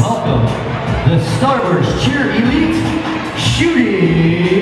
Welcome, the Star Wars Cheer Elite Shooting!